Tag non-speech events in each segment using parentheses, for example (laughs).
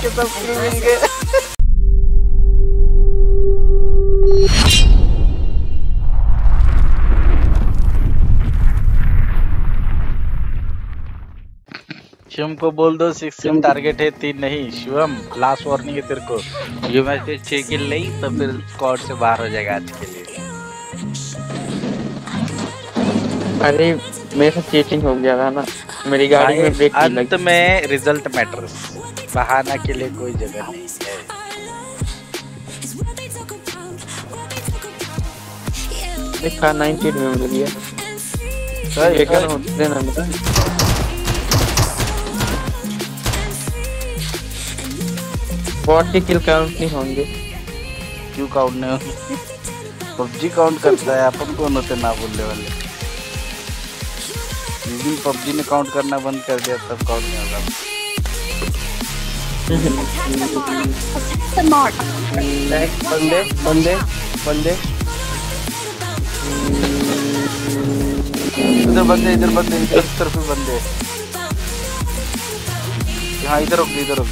सबके सब गए शिवम को बोल दो सिक्स टारगेट है तीन नहीं। शिवम लास्ट वार्निंग है तेरे को। ये मैच में छह किल नहीं तो फिर स्क्वाड से बाहर हो जाएगा आज के लिए। अरे मेरे साथ चीटिंग हो गया था ना। मेरी गाड़ी में ब्रेक नहीं अंत में रिज़ल्ट मैटर्स बहाना के लिए कोई जगह नहीं है। देखा 90 में मिल गया। सही, ये क्या। होते ना मेरा फोर्टी किल काउंट नहीं होंगे। क्यों काउंट नहीं होगी? पबजी काउंट करता है अपन कौन होते ना बोलने वाले। जिस दिन पबजी ने काउंट करना बंद कर दिया तब काउंट नहीं होगा. बंदे बंदे बंदे इधर बंदे इधर बंदे इधर इस तरफ़ भी बंदे हाँ इधर रुक इधर रुक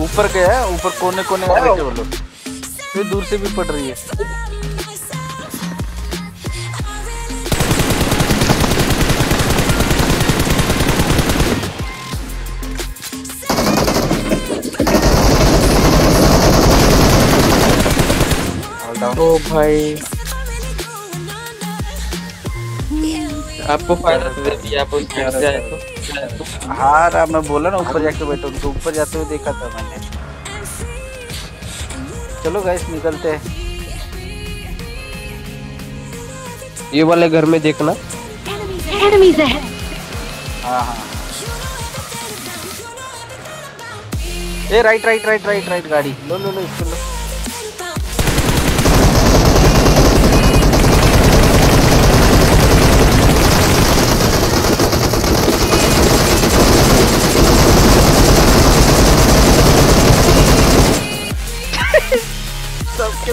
ऊपर गया है ऊपर कोने कोने में बोलो ये दूर से भी पड़ रही है ओ भाई। आपको फ़ायदा तो दे दिया आप उसके से आए तो? हाँ रहा मैं बोला ना ऊपर जाके बैठो उनको ऊपर जाते हुए देखा था मैंने। चलो गाइस निकलते हैं। ये वाले घर में देखना. हाँ हाँ। ए right right right right right गाड़ी। लो लो लो इसको लो।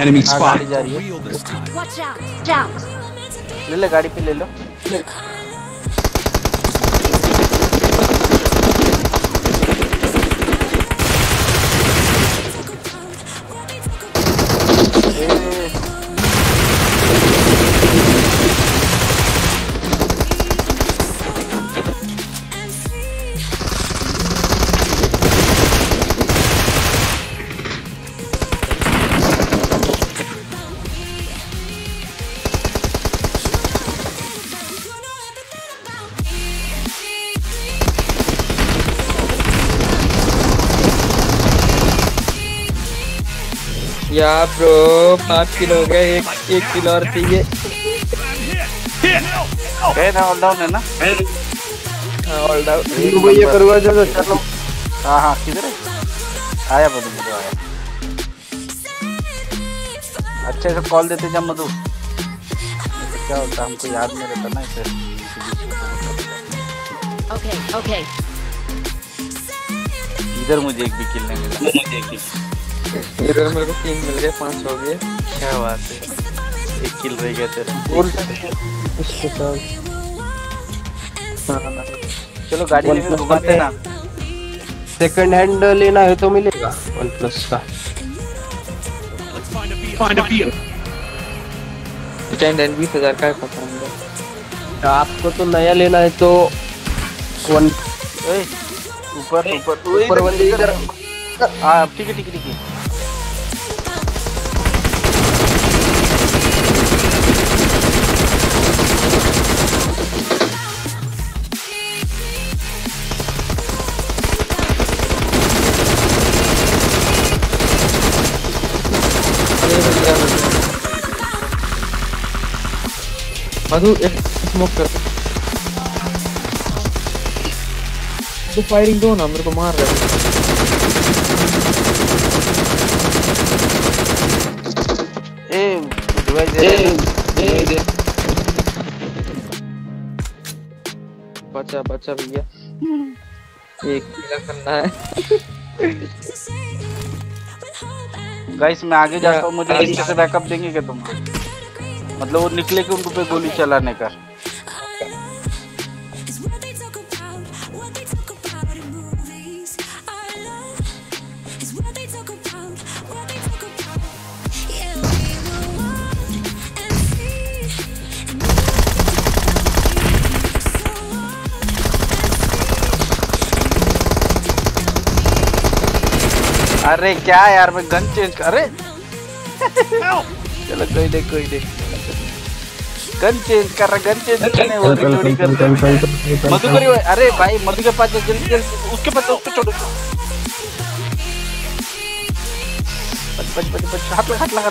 Enemy हाँ, गाड़ी जा रही है Watch out. Out. ले ले गाड़ी पे ले लो या ब्रो पाँच किलो हो गए एक एक किलो और चाहिए है ना ऑल डाउन है ना? हाँ ऑल डाउन भैया करूँगा जो चलो। हाँ हाँ किधर है? आया मधु मधु आया। अच्छे से कॉल देते जब मधु। तो क्या होता हमको याद नहीं रहता ना इसे। Okay. Okay. इधर मुझे एक भी किल नहीं मिला। मुझे एक इधर मेरे को तीन मिल गए पाँच हो गए। क्या बात है? एक किल रह गया तेरा। इसके साथ। चलो गाड़ी लेके घुमाते ना। सेकंड हैंड लेना है तो मिलेगा वन प्लस का। Find a एंड बीस हज़ार का है पता नहीं। तो आपको तो नया लेना है तो वन ऊपर ऊपर ऊपर बंदे इधर। हाँ ठीक है ठीक है ठीक है। मधु एक स्मोक कर। तो फायरिंग दो ना मेरे को मार रहा है। ए रिवाइव दे। बचा बचा भैया। एक किला करना है। गाइस मैं आगे जाता हूँ मुझे पीछे बैकअप देंगे क्या तुम? मतलब वो निकले के उनको पे गोली चलाने का? अरे क्या यार? मैं गन चेंज कर अरे! चलो कोई नहीं कोई नहीं। गन चेंज कर रहा गन चेंज करने वो चोरी कर रहा मधु करी अरे भाई मधु के पास जा, जल्दी जल्दी उसके पास उसको छोड़ो। बच बच बच बच हाथ लगा हाथ लगा।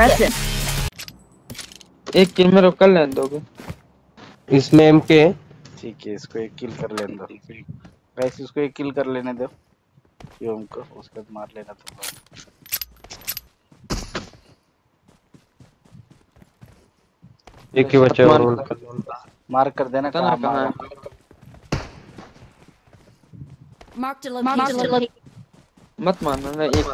हाथ एक किल मेरे को कर लेने दोगे? इसमें एम के ठीक है इसको एक किल कर लेने दो। गाइस इसको एक किल कर लेने दो। शिवम को उसके बाद मार लेना तुम एक ही बचा और रोल कर मार कर देना कहाँ कहाँ मारा है? Marked a location. Marked a location. मत मारना ना एक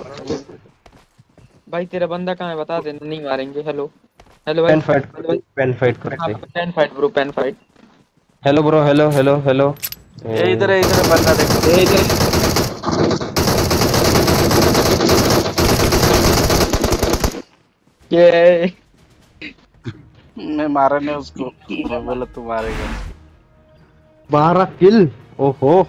भाई तेरा बंदा कहाँ है बता दे नहीं मारेंगे हेलो हेलो भाई। पेन फाइट पेन फाइट करते pen fight bro pen fight hello bro hello hello hello ये इधर है इधर बंदा देखो। ये (laughs) मैं मारा नहीं उसको मैं बोला तू मारेगा। बारह किल? ओहो।